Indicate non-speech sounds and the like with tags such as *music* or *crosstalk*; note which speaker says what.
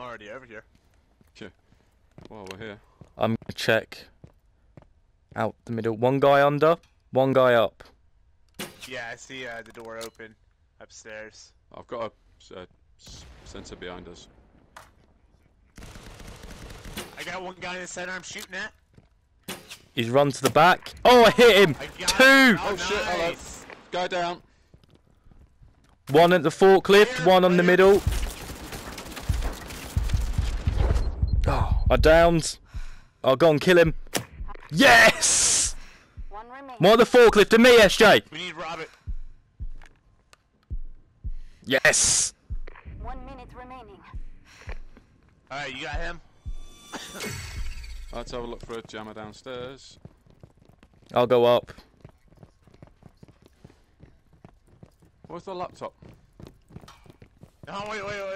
Speaker 1: already over here.
Speaker 2: While we're here.
Speaker 3: I'm gonna check out the middle. One guy under, one guy up.
Speaker 1: Yeah, I see uh, the door open upstairs.
Speaker 2: I've got a uh, sensor behind us.
Speaker 1: I got one guy in the center I'm shooting at.
Speaker 3: He's run to the back. Oh, I hit him.
Speaker 1: I
Speaker 3: Two.
Speaker 1: him.
Speaker 2: Oh, shit, hello.
Speaker 1: nice.
Speaker 2: Guy down.
Speaker 3: One at the forklift, one on the middle. Oh, I downed. I'll go and kill him. Yes!
Speaker 4: One remaining.
Speaker 3: One the forklift to me, SJ.
Speaker 1: We need Robert.
Speaker 3: Yes!
Speaker 4: One minute remaining.
Speaker 1: Alright, you got him? *coughs*
Speaker 2: Let's have a look for a jammer downstairs.
Speaker 3: I'll go up.
Speaker 2: Where's the laptop?
Speaker 1: Oh, wait, wait, wait.